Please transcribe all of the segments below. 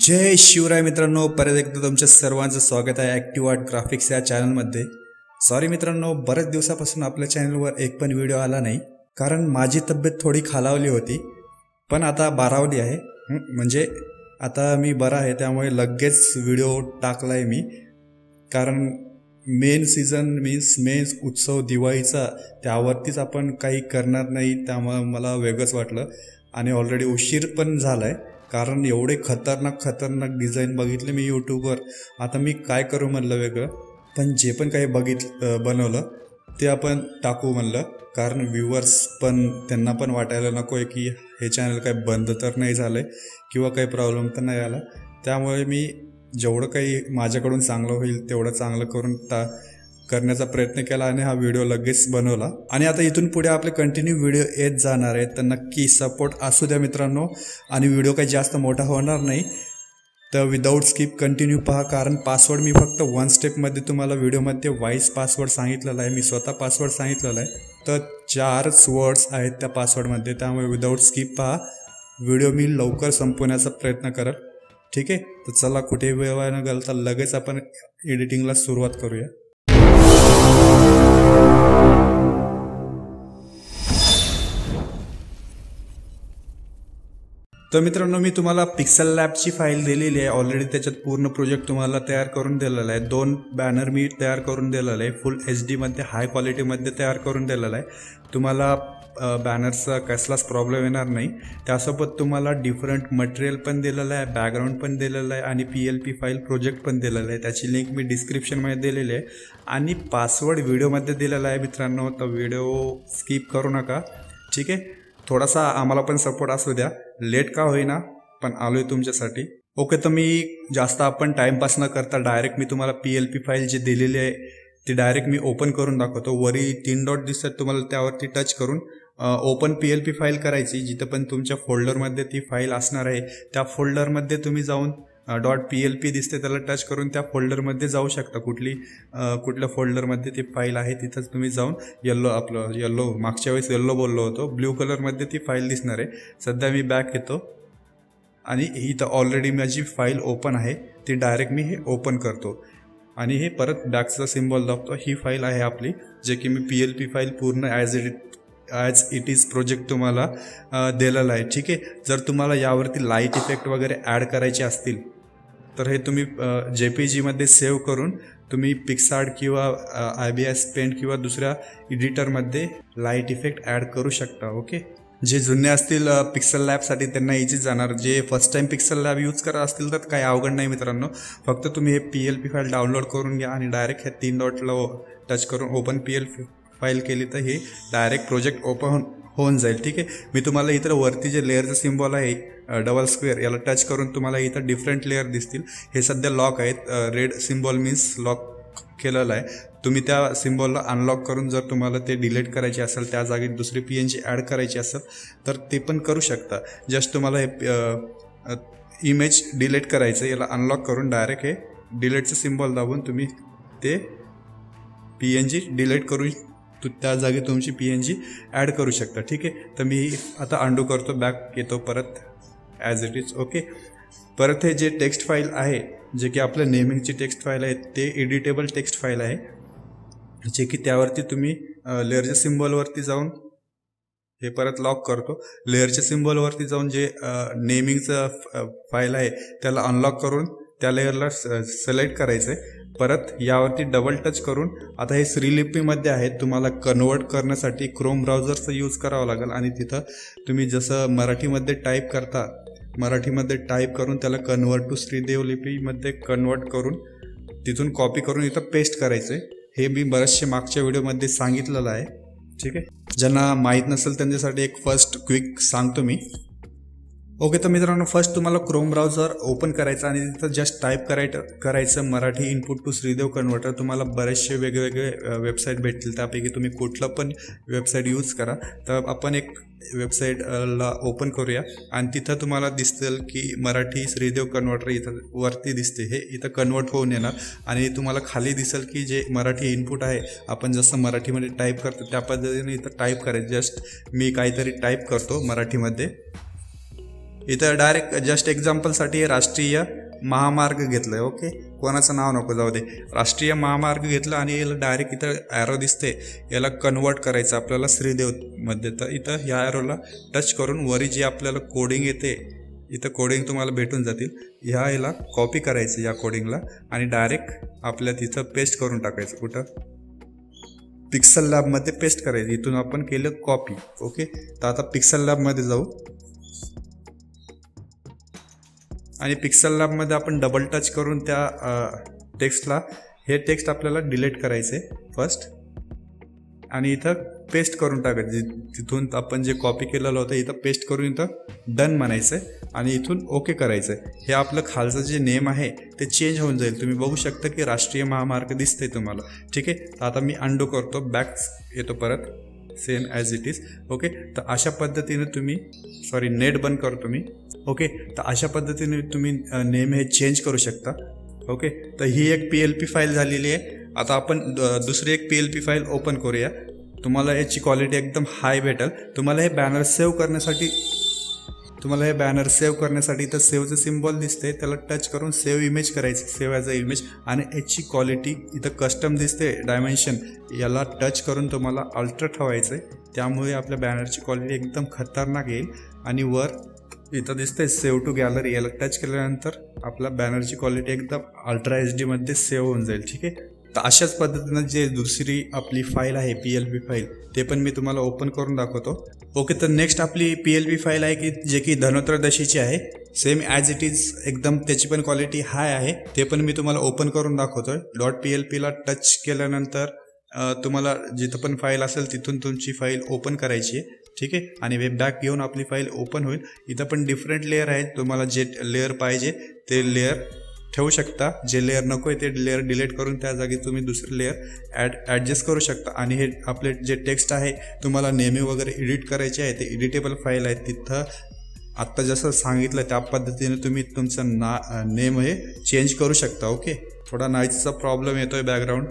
जय शिवराय मित्रांनो परत एकदा तुमच्या सर्वांचं स्वागत आहे ॲक्टिव्ह आर्ट ग्राफिक्स या चॅनलमध्ये सॉरी मित्रांनो बऱ्याच दिवसापासून आपल्या चॅनलवर एक पण व्हिडिओ आला नाही कारण माझी तब्येत थोडी खालावली होती. पण आता बारावली आहे. म्हणजे आता मी बरा आहे त्यामुळे लगेच व्हिडिओ टाकला आहे मी. कारण मेन सीझन मीन्स मेन उत्सव दिवाळीचा त्यावरतीच आपण काही करणार नाही त्यामुळं मला वेगळंच वाटलं. आणि ऑलरेडी उशीर पण झाला आहे कारण एवढे खतरनाक खतरनाक डिझाईन बघितले मी यूट्यूबवर आता मी काय करू म्हणलं वेगळं? पण जे पण काही बघितलं बनवलं ते आपण टाकू म्हणलं. कारण व्ह्युअर्स पण त्यांना पण वाटायला नको आहे की हे चॅनल काही बंद तर नाही झालं आहे किंवा काही प्रॉब्लेम तर नाही आला. त्यामुळे मी जेवढं काही माझ्याकडून चांगलं होईल तेवढं चांगलं करून टा करण्याचा प्रयत्न केला आणि हा व्हिडिओ लगेच बनवला. आणि आता इथून पुढे आपले कंटिन्यू व्हिडिओ येत जाणार आहेत. तर नक्की सपोर्ट असू द्या मित्रांनो. आणि व्हिडिओ काही जास्त मोठा होणार नाही. तर विदाऊट स्किप कंटिन्यू पहा. कारण पासवर्ड मी फक्त वन स्टेपमध्ये तुम्हाला व्हिडिओमध्ये वाईस पासवर्ड सांगितलेला आहे. मी स्वतः पासवर्ड सांगितलेला आहे. तर चारच वर्ड्स आहेत त्या पासवर्डमध्ये त्यामुळे विदाऊट स्किप पहा. व्हिडिओ मी लवकर संपवण्याचा प्रयत्न करेल. ठीक आहे? तर चला कुठे वेळ न घालता लगेच आपण एडिटिंगला सुरुवात करूया. तर मित्रांनो मी तुम्हाला पिक्सल लॅबची फाईल दिलेली आहे. ऑलरेडी त्याच्यात पूर्ण प्रोजेक्ट तुम्हाला तयार करून दिलेला आहे. दोन बॅनर मी तयार करून दिलेला आहे. फुल एच डीमध्ये हाय क्वालिटीमध्ये तयार करून दिलेला आहे. तुम्हाला बॅनरचा कसलाच प्रॉब्लेम येणार नाही. त्यासोबत तुम्हाला डिफरंट मटेरियल पण दिलेलं आहे बॅकग्राऊंड पण दिलेलं आहे आणि P L P file project पण दिलेलं आहे. त्याची लिंक मी डिस्क्रिप्शनमध्ये दिलेली आहे. आणि पासवर्ड व्हिडिओमध्ये दिलेला आहे मित्रांनो. तर व्हिडिओ स्किप करू नका. ठीक आहे? थोडासा आम्हाला पण सपोर्ट असू द्या. लेट का होईना पण आलो आहे तुमच्यासाठी. ओके तर मी जास्त आपण टाईमपास न करता डायरेक्ट मी तुम्हाला पी एल पी फाईल जी दिलेली आहे ती डायरेक्ट मी ओपन करून दाखवतो. वरी तीन डॉट दिसतात तुम्हाला त्यावरती टच करून. Open P L P file करायची जिथं पण तुमच्या फोल्डरमध्ये ती फाईल असणार आहे त्या फोल्डरमध्ये तुम्ही जाऊन डॉट पी एल पी दिसते त्याला टच करून त्या फोल्डरमध्ये जाऊ शकता. कुठली कुठल्या फोल्डरमध्ये ती फाईल आहे तिथंच तुम्ही जाऊन येल्लो आपलं येल्लो मागच्या वेळेस येल्लो बोललो होतो ब्ल्यू कलरमध्ये ती फाईल दिसणार आहे. सध्या मी बॅक येतो आणि इथं ऑलरेडी माझी फाईल ओपन आहे. ती डायरेक्ट मी हे ओपन करतो. आणि हे परत बॅकचा सिम्बॉल दाखवतो. ही फाईल आहे आपली जे की मी पी एल पी फाईल पूर्ण as it as it is project तुम्हाला दिलेला आहे. ठीक आहे? जर तुम्हाला यावरती लाइट इफेक्ट वगैरे ॲड करायचे असतील तर हे तुम्ही जे पी जीमध्ये सेव्ह करून तुम्ही पिक्सार्ड किंवा आय बी एस पेंट किंवा दुसऱ्या एडिटरमध्ये लाइट इफेक्ट ॲड करू शकता ओके जे जुने असतील पिक्सल लॅबसाठी त्यांना इजी जाणार. जे first time Pixel Lab use करत असतील तर काही अवघड नाही मित्रांनो. फक्त तुम्ही हे P L P file download करून घ्या आणि डायरेक्ट ह्या तीन डॉटला टच करून ओपन पी एल फाईल केली तर हे डायरेक्ट प्रोजेक्ट ओपन होऊन जाईल. ठीक आहे? मी तुम्हाला इथं वरती जे लेअरचं सिम्बॉल आहे डबल स्क्वेअर याला टच करून तुम्हाला इथं डिफरंट लेअर दिसतील. हे सध्या लॉक आहेत. रेड सिम्बॉल मीन्स लॉक केलेलं आहे. तुम्ही त्या सिम्बॉलला अनलॉक करून जर तुम्हाला ते डिलीट करायचे असेल त्या जागी दुसरी पी एन जी ॲड करायची असेल तर ते पण करू शकता. जस्ट तुम्हाला हे इमेज डिलीट करायचं याला अनलॉक करून डायरेक्ट हे डिलीटचं सिम्बॉल दाबून तुम्ही ते पी एन जी डिलीट करू तू त्या जागी तुमची पी एन जी ॲड करू शकता. ठीक आहे? तर मी आता अंडू करतो बॅक येतो परत ॲज इट इज ओके परत हे जे टेक्स्ट फाईल आहे जे की आपलं नेमिंगची टेक्स्ट फाईल आहे ते एडिटेबल टेक्स्ट फाईल आहे. जे की त्यावरती तुम्ही लेअरच्या सिम्बॉलवरती जाऊन हे परत लॉक करतो. लेअरच्या सिम्बॉलवरती जाऊन जे नेमिंगचं फाईल आहे त्याला अनलॉक करून त्या लेअरला सिलेक्ट करायचं आहे परत यावरती डबल टच करून आता हे श्रीलिपीमध्ये आहे तुम्हाला कन्वर्ट करण्यासाठी क्रोम ब्राउझरचा यूज करावा लागेल. आणि तिथं तुम्ही जसं मराठीमध्ये टाईप करता मराठीमध्ये टाईप करून त्याला कन्वर्ट टू श्रीदेव लिपीमध्ये कन्वर्ट करून तिथून कॉपी करून इथं पेस्ट करायचं आहे हे मी बरेचसे मागच्या व्हिडिओमध्ये सांगितलेलं आहे. ठीक आहे? ज्यांना माहीत नसेल त्यांच्यासाठी एक फर्स्ट क्विक सांगतो मी. ओके तर मित्रांनो फर्स्ट तुम्हाला क्रोम ब्राउझर ओपन करायचं आणि तिथं जस्ट टाईप करायचं करायचं Marathi input to Shreedev converter तुम्हाला बरेचसे वेगवेगळे वेबसाईट भेटतील. त्यापैकी तुम्ही कुठलं पण वेबसाईट यूज करा. तर आपण एक वेबसाईटला ओपन करूया. आणि तिथं तुम्हाला दिसेल की मराठी श्रीदेव कन्वर्टर इथं वरती दिसते. हे इथं कन्वर्ट होऊन येणार. आणि तुम्हाला खाली दिसेल की जे मराठी इनपुट आहे आपण जसं मराठीमध्ये टाईप करतो त्या पद्धतीने इथं टाईप करायचं. जस्ट मी काहीतरी टाईप करतो मराठीमध्ये. इथं डायरेक्ट जस्ट एक्झाम्पलसाठी राष्ट्रीय महामार्ग घेतलं आहे ओके कोणाचं नाव नको जाऊ दे. राष्ट्रीय महामार्ग घेतलं आणि याला डायरेक्ट इथं ॲरो दिसते. याला कन्वर्ट करायचं आपल्याला श्रीदेवमध्ये तर इथं ह्या ॲरोला टच करून वरी जी आपल्याला कोडिंग येते इथं कोडिंग तुम्हाला भेटून जातील. ह्या याला कॉपी करायचं या कोडिंगला आणि डायरेक्ट आपल्या तिथं पेस्ट करून टाकायचं. कुठं? पिक्सल लॅबमध्ये पेस्ट करायचं. इथून आपण केलं कॉपी ओके तर आता पिक्सल लॅबमध्ये जाऊ. आणि पिक्सल लॅबमध्ये आपण डबल टच करून त्या टेक्स्टला हे टेक्स्ट आपल्याला डिलीट करायचे फर्स्ट आणि इथं पेस्ट करून टाकायचं. तिथून आपण जे कॉपी केलेलं होतं इथं पेस्ट करून इथं डन म्हणायचं आहे आणि इथून ओके करायचं आहे हे आपलं खालचं जे नेम आहे ते चेंज होऊन जाईल. तुम्ही बघू शकता की राष्ट्रीय महामार्ग दिसतंय तुम्हाला. ठीक आहे? आता मी अंडो करतो. बॅक येतो परत. Same as it is okay तर अशा पद्धतीने तुम्ही सॉरी नेट बंद करतो मी ओके तर अशा पद्धतीने तुम्ही नेम हे चेंज करू शकता ओके तर ही एक पी एल पी फाईल झालेली आहे. आता आपण दुसरी एक P L P file open करूया. तुम्हाला याची क्वालिटी एकदम हाय भेटेल. तुम्हाला हे बॅनर सेव्ह करण्यासाठी तुम्हाला हे बॅनर सेव्ह करण्यासाठी इथं सेव्हचं सिम्बॉल दिसते त्याला टच करून सेव्ह इमेज करायचं. सेव्ह ॲज अ इमेज आणि याची क्वालिटी इथं कस्टम दिसते डायमेन्शन याला टच करून तुम्हाला अल्ट्रा ठेवायचं आहे त्यामुळे आपल्या बॅनरची क्वालिटी एकदम खतरनाक येईल. आणि वर इथं दिसतंय सेव्ह टू गॅलरी याला टच केल्यानंतर आपला बॅनरची क्वालिटी एकदम अल्ट्रा एच डीमध्ये सेव्ह होऊन जाईल. ठीक आहे? तर अशाच पद्धतीनं जे दुसरी आपली फाईल आहे पी एल बी फाईल ते पण मी तुम्हाला ओपन करून दाखवतो. ओके तर नेक्स्ट आपली पी एल बी फाईल आहे की जे की धनोत्रदशीची आहे. सेम ॲज इट इज एकदम त्याची पण क्वालिटी हाय आहे. ते पण मी तुम्हाला ओपन करून दाखवतोय. डॉट पी एल पीला टच केल्यानंतर तुम्हाला जिथं पण फाईल असेल तिथून तुमची फाईल ओपन करायची आहे. ठीक आहे? आणि वेब बॅक घेऊन आपली फाईल ओपन होईल. इथं पण डिफरंट लेअर आहेत. तुम्हाला जे लेअर पाहिजे ते लेअर ठेवू शकता. जे लेअर नको आहे ते लेअर डिलीट करून त्या जागी तुम्ही दुसरे लेअर ॲड ॲडजस्ट करू शकता. आणि हे आपले जे टेक्स्ट आहे तुम्हाला नेहमी वगैरे एडिट करायचे आहे ते एडिटेबल फाईल आहे. तिथं आत्ता जसं सांगितलं त्या पद्धतीने तुम्ही तुमचं ना नेम हे चेंज करू शकता. ओके थोडा नाईजचा प्रॉब्लेम येतो आहे बॅकग्राऊंड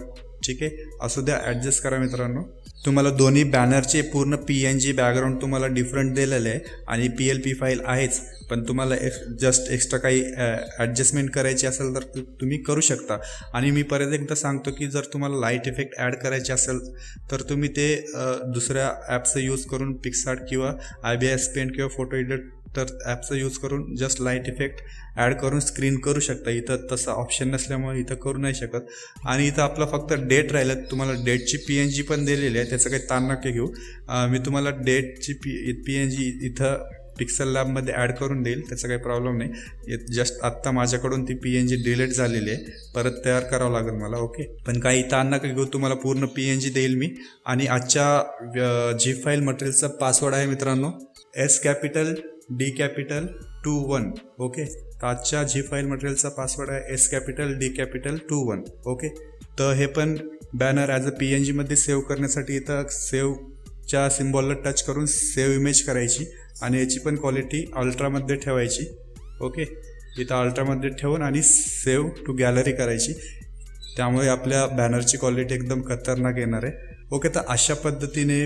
ठीक आहे? असू द्या ॲडजस्ट करा मित्रांनो. तुम्हाला दोन्ही बॅनरचे पूर्ण पी एन जी बॅकग्राऊंड तुम्हाला डिफरंट दिलेलं आहे आणि पी एल पी फाईल आहेच. पण तुम्हाला एक्स जस्ट एक्स्ट्रा काही ॲडजस्टमेंट करायची असेल तर तुम्ही करू शकता. आणि मी परत एकदा सांगतो की जर तुम्हाला लाइट इफेक्ट ॲड करायचे असेल तर तुम्ही ते दुसऱ्या ॲपचं यूज करून पिक्सार्ट किंवा आय बी एस पेंट किंवा फोटो एडिट तर ॲपचा यूज करून जस्ट लाइट इफेक्ट ॲड करून स्क्रीन करू शकता. इथं तसं ऑप्शन नसल्यामुळे इथं करू नाही शकत. आणि इथं आपलं फक्त डेट राहिलं तुम्हाला डेटची पी एन जी पण दिलेली आहे. त्याचं काही ताण नक्की घेऊ. मी तुम्हाला डेटची पी पी एन जी इथं पिक्सल लॅबमध्ये ॲड करून देईल. त्याचा काही प्रॉब्लेम नाही. जस्ट आत्ता माझ्याकडून ती पी एन जी डिलीट झालेली आहे. परत तयार करावं लागेल मला. ओके पण काही ताण नका घेऊ. तुम्हाला पूर्ण पी एन जी देईल मी. आणि आजच्या जी फाईल मटेरियलचा पासवर्ड आहे मित्रांनो. S capital D capital two one okay? तर आजच्या जी फाईल मटेरियलचा पासवर्ड आहे S capital D capital two one okay? तर हे पण banner as a P N जीमध्ये सेव्ह करण्यासाठी इथं सेव्हच्या सिम्बॉलला टच करून सेव्ह इमेज करायची आणि याची पण क्वालिटी अल्ट्रामध्ये ठेवायची ओके? इथं अल्ट्रामध्ये ठेवून आणि सेव्ह टू गॅलरी करायची. त्यामुळे आपल्या बॅनरची क्वालिटी एकदम खतरनाक येणार आहे. ओके तर अशा पद्धतीने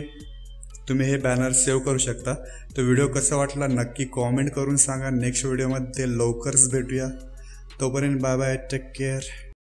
तुम्ही हे बॅनर सेव्ह करू शकता. तो व्हिडिओ कसा वाटला नक्की कॉमेंट करून सांगा. नेक्स्ट व्हिडिओमध्ये लवकरच भेटूया. तोपर्यंत बाय बाय टेक केअर